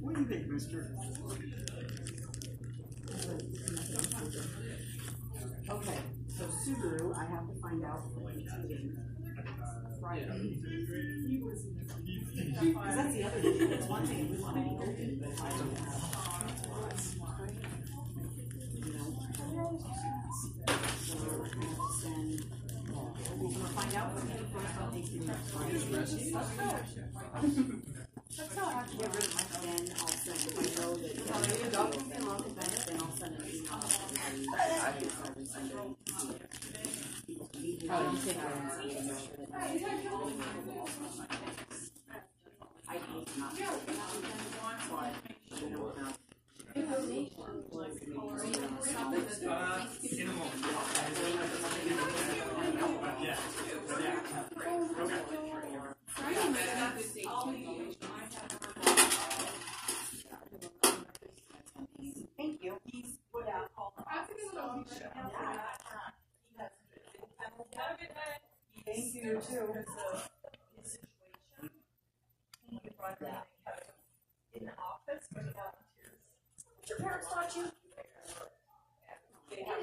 What do you think, mister? Okay, so Subaru, I have to find out what it's Friday. Cause that's the other thing, it's one thing, we wanna be open, but I don't have. You know? So, we're gonna have to send, we're gonna find out what the first, I'll take you. That's how I get rid of my, then I'll send, if I know that. Maybe a dog will feel on the bed. Then I'll send an email. I can send it. Oh, you take it. I hate not. But we don't have. Have a good day too. Thank you. Thank you too. In the office, when you volunteers. Your parents watch you? They have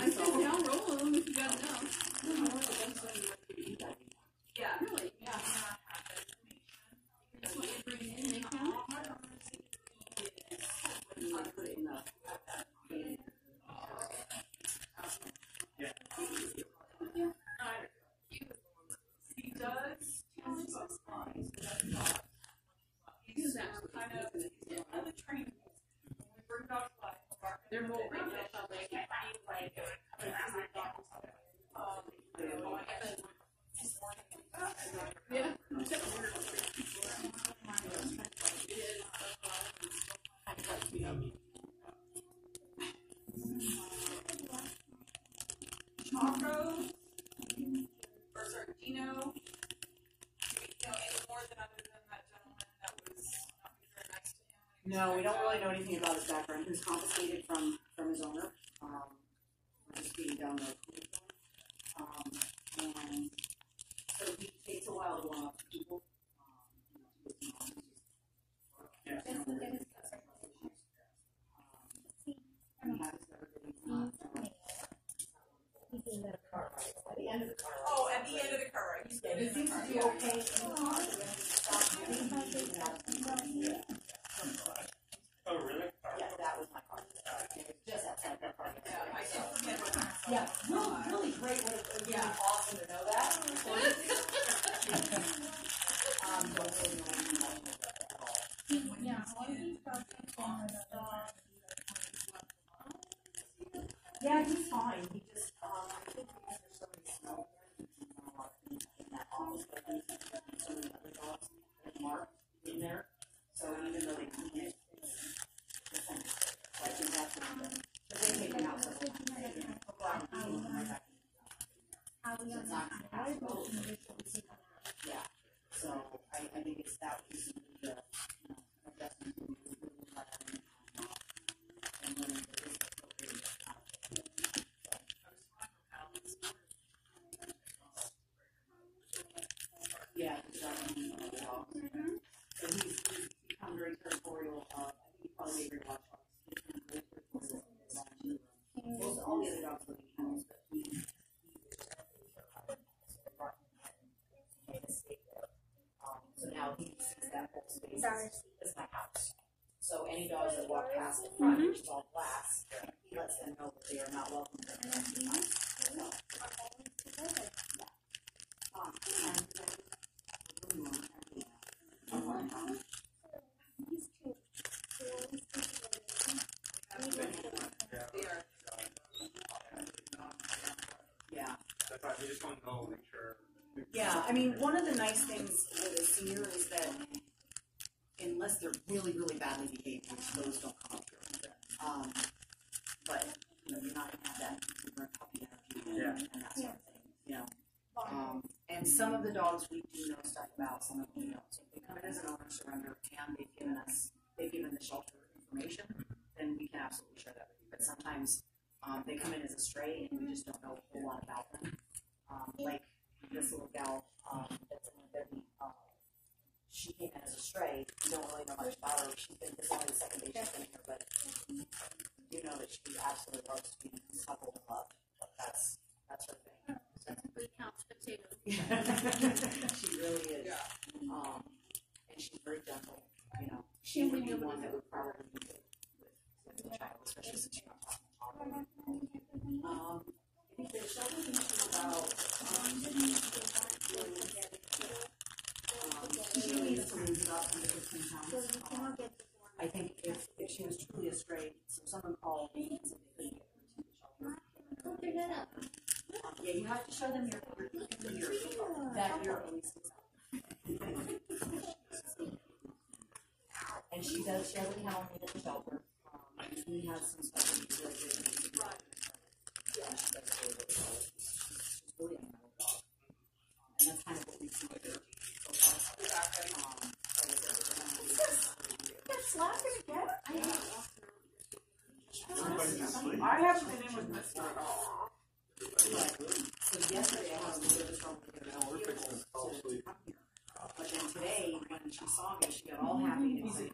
I said, yeah, I'll roll them if you got enough. Yeah. Really? Yeah. That's what you're bringing in, they count? He does. He's kind of, he's one of the training. When we bring dogs to life, we'll bark at They're them, both they big. get up, they get beat, like, uh, um, you know, like, and then this morning, Yeah. Chaco, or sorry, Dino, do we know any more than other than that gentleman that was not very nice to him? when he was No, we don't really know anything about his background. He was confiscated from, from his owner. Um, we're just being down the. Um, and so he takes a while to warm up to people. You know, to get to know him. And he has everything, uh, At the end of the car. Oh, at the end of the car, right? He's He getting in the seems to be okay in the car, and then he stopped moving really? Yeah, that was my car. It was just outside that car. Yeah, I still forget what that was. Yeah, really, really great, what it, it would be awesome to know that. Um, don't really know anything about it at all. Yeah, a lot of these dogs are Yeah, he's fine, he just, um, I think because there's so many small, there's not a lot of things in that office, but there's so many other dogs that mark in there. So even though they clean it, it's the same. So I think that's what I'm doing. But they take it out for a while. So it's not hassle. Yeah, so I, I think it's that piece uh, of the, you know, adjustment to the food environment. And then it is appropriate. Yeah, he's driving a dog. So he's, he's become very territorial, uh, I think he probably made very watch dogs. He's become very territorial. Most all the other dogs live in kennels, but he, he Um, so now he sees that whole space as my house. So any dogs that walk past the front, which is all glass, he lets them know that they are not welcome there. So, um, and then- um, Yeah. That's why we just want to know, make sure. Yeah, I mean, one of the nice things with a senior is that unless they're really, really badly behaved, which those don't come up here. Um, but you know, you're not gonna have that super puppy energy and, yeah. and that sort of thing. You know. Um, and some of the dogs we do know stuff about, some of them we don't. So if they come in as an owner surrender and they've given us they've given the shelter information, then we can absolutely share that with you. But sometimes um, they come in as a stray and we just don't know a whole lot about them. Um, like this little gal she came in a stray, we don't really know much about her, she's been, this is only the second day she's been here, but you know that she absolutely loves to be coupled and loved, but that's, that's her thing. That's a good couch potato. she really is. Yeah. Um, and she's very gentle, you know. She She would would be be one that would probably be good with, with the child, especially since she's not talking to her. Um, if there's something about, um, um, she needs to lose about under fifteen pounds. Um, I think if, if she was truly a so someone called me and said they couldn't get her to the shelter. Pick that. Um, yeah, you have to show them your, your, your, that your Elise And she does share the calendar at the shelter. Um, he has some stuff that he's really good at. Right. Yeah, she does really good. She's, really a dog. And that's kind of what we see with her. so far. Um, so it's a- They're slapping again? I I haven't been in with Mister at all. So yesterday I was with her. Now we're fixing to fall asleep. But then today, when she saw me, she got all happy and excited.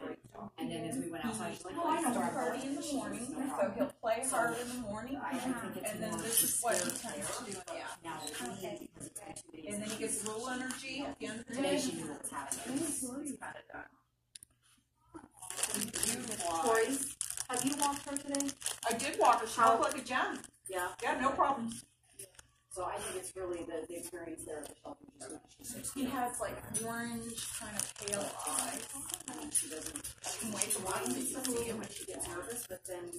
And then as we went outside, she's like, oh, I know where I'm Party going. in the morning, so he'll play hard in the morning, I think it's and then this is what he tends to do, yeah. Now, we, because it's been two days. And then he gets a little energy at the end of the day. she knew what was happening. He's kind of done. Beautiful Corey, eyes. have you walked her today? I did walk her, she How- looked like a gem. Yeah. Yeah, no problems. So I think it's really the, the experience there at the shelter. Just when she's He sixteen. has like orange, kind of pale eyes. She doesn't. I can wait to She watch likes him to see see it him. when she gets nervous, but then,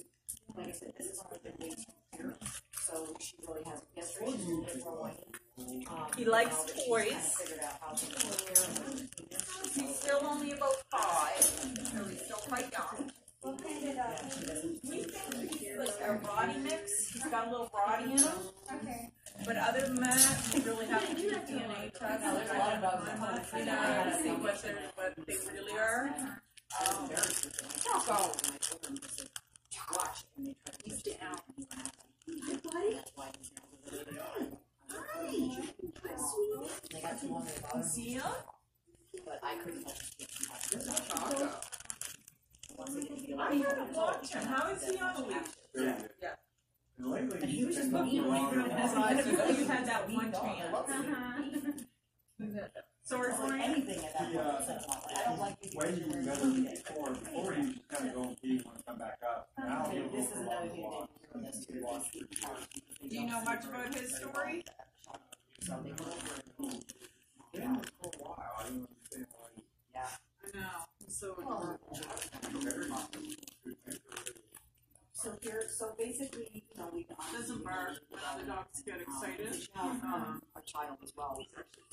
like I said, this is only been day two here, so she really has, yesterday she was a little more whiny. Um, He likes now that she's toys. Kind of figured out how to take care of her. He's still only about five, so he's still quite young. Yeah, she doesn't. We think he's like a Rottie mix, he's got a little Rottie in him. Okay. But other than that, we really have to do a DNA test. Now, there's a lot of dogs that I'm have not it. find out to see what they're, what they really are. Um, I'll go. My children watch, and they tried to. He's down. Hi, buddy. That's why he's now. Hi. They got too long to bother See me, him? but I couldn't help but keep him happy. Taco. Once they get to be I haven't watched him, how is he on a leash? Very good. Yeah. And lately, he was just been looking looking at me around really a lot. nice. So you had that one chance. love it. Uh-huh. Sorry Or for anything at that point, uh, I don't like you. Way you remember before, before you just kind of go and pee when you come back up. Now he'll go This for is a another walk. that you this He too. walks pretty far. Do you know much about his story? So they go over. Been there for a while, I don't understand why. Yeah. I know, so Well, adorable. Very much. Good thinker. So here, so basically, you know, we. Doesn't bark when other dogs get excited. We have, um, a child as well,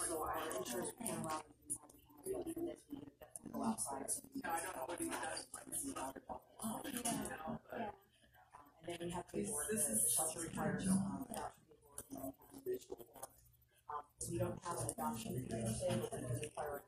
so our insurance and we had to have this, we would definitely go outside. No, I don't know what he does. see how the dog- Oh, No, but- And then we have This- paperwork, this the is- shelter requires, um, adoption and, um, Um, we don't have an adoption fee, they, because they require